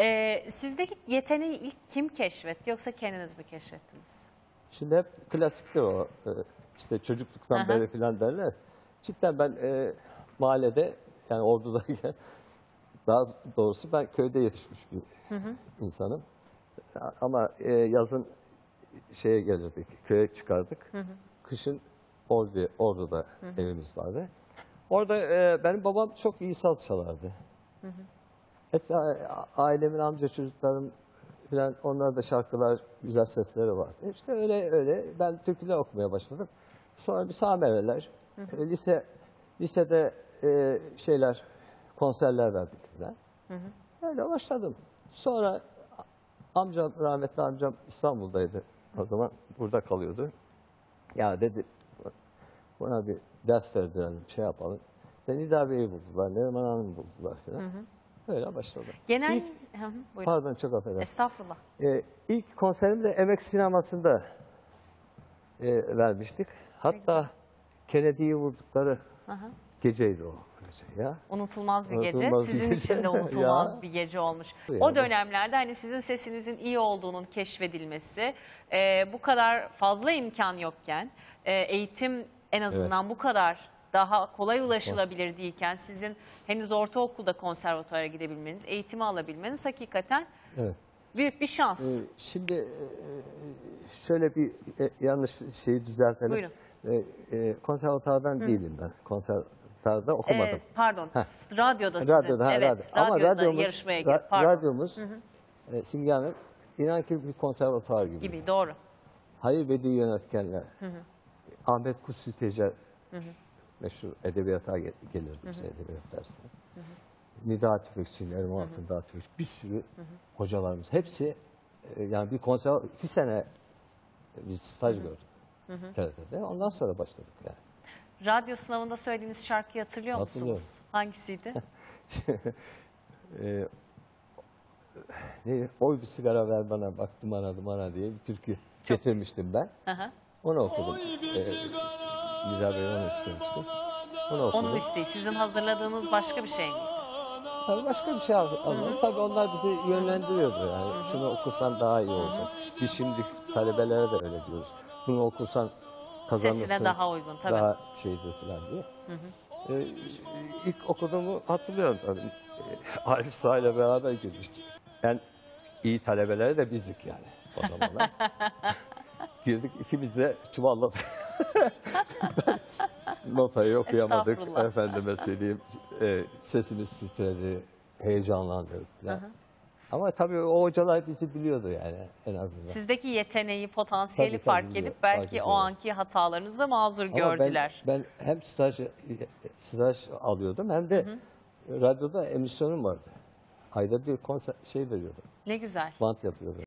Ee, sizdeki yeteneği ilk kim keşfetti yoksa kendiniz mi keşfettiniz? Şimdi hep klasiktir o. e, işte çocukluktan Aha. beri falan derler. Cidden ben e, mahallede yani ordudayken daha doğrusu ben köyde yetişmiş bir insanım. Ama e, yazın şeye gelirdik, köye çıkardık. Kışın ordu, orduda evimiz vardı. Orada e, benim babam çok iyi saz çalardı. Et, a- ailemin amca çocuklarım falan onlar da şarkılar, güzel sesleri vardı. İşte öyle öyle ben türküler okumaya başladım. Sonra bir samireler, e, lise lisede e, şeyler, konserler verdik falan. Öyle başladım. Sonra amcam, rahmetli amcam İstanbul'daydı. O zaman burada kalıyordu. Ya dedi buna bir ders verdirelim, şey yapalım. İşte Nida Bey'i buldular, Neriman Hanım'ı buldular falan. Öyle başladım. Genel... İlk- Hı. Pardon çok affedersin. Estağfurullah. Ee, ilk konserimi de Emek Sineması'nda e, vermiştik. Hatta Kennedy'yi vurdukları hı. geceydi o gece ya. Unutulmaz bir gece. Unutulmaz bir Sizin gece. için de unutulmaz bir gece olmuş. O dönemlerde hani sizin sesinizin iyi olduğunun keşfedilmesi, e, bu kadar fazla imkan yokken, e, eğitim en azından bu kadar daha kolay ulaşılabilir değilken sizin henüz ortaokulda konservatuvara gidebilmeniz, eğitimi alabilmeniz hakikaten Evet. büyük bir şans. Ee, şimdi e, şöyle bir e, yanlış şeyi düzeltelim. Buyurun. Ee, e, konservatuardan değilim ben. Konservatuarda okumadım. E, pardon, radyoda sizin. Radyoda, ha, evet, radyo. Ama radyoda radyomuz, yarışmaya ra- girip, pardon. radyomuz e, Simge Hanım, inan ki bir konservatuar gibi. gibi, doğru. Hayır Bedi yönetkenler. Ahmet Kutsi Tecer meşhur edebiyata gel- gelirdi bize edebiyat dersine. Nida Tüfekçi, Neriman Altındağ Tüfekçi, bir sürü hocalarımız. Hepsi e, yani bir konser, iki sene biz staj gördük TRT'de. Ondan sonra başladık yani. Radyo sınavında söylediğiniz şarkıyı hatırlıyor Hatırlıyorum. musunuz? Hangisiydi? e, ne, oy bir sigara ver bana bak dumana dumana diye bir türkü getirmiştim ben. Hı hı. Onu okudum. Ee, Nida Bey onu istemişti. Onu okudum. Onun isteği. Sizin hazırladığınız başka bir şey mi? Tabii başka bir şey aldım. Tabii onlar bizi yönlendiriyordu yani. Şunu okursan daha iyi olacak. Biz şimdi talebelere de öyle diyoruz. Bunu okursan kazanırsın. Sesine daha uygun tabii. Daha şeydir falan diye. Ee, ilk okuduğumu hatırlıyorum tabii. Ee, Arif Sağ ile beraber girmiştik. En iyi talebeleri de bizdik yani o zamanlar. Girdik ikimiz de çuvalladık. Notayı okuyamadık. Efendime söyleyeyim. E, sesimiz titredi. Heyecanlandık. Ama tabii o hocalar bizi biliyordu yani en azından. Sizdeki yeteneği, potansiyeli Tabii, tabii, fark biliyor, edip fark belki o ediyorlar. anki hatalarınızı mazur Ama gördüler. Ben, ben hem staj, staj alıyordum hem de radyoda emisyonum vardı. Ayda bir konser şey veriyordum. Ne güzel. Bant yapıyordum.